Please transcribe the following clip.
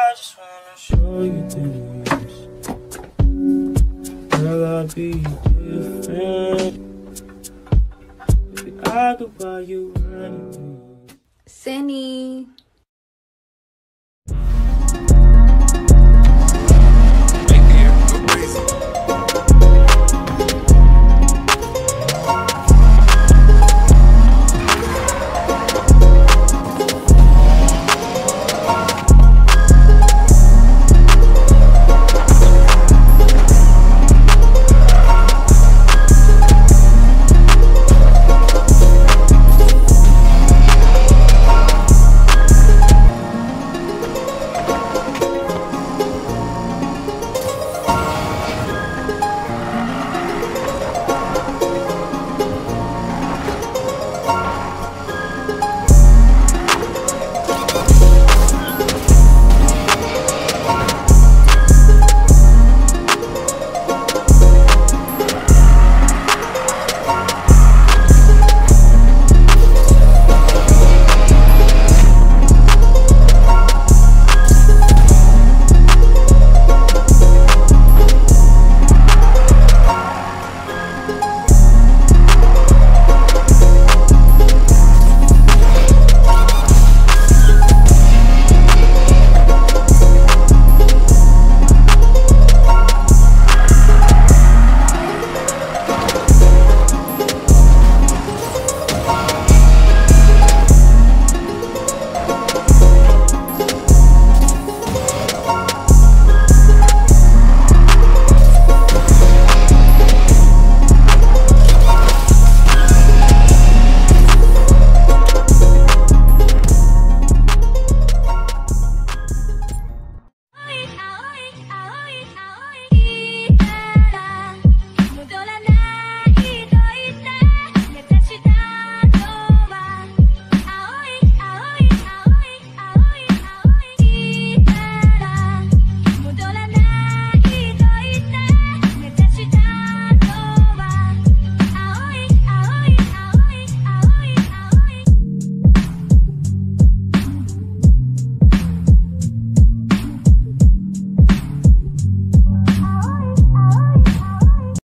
I just wanna show you things. Girl, I'll be different. If I could buy you anything. Cindy.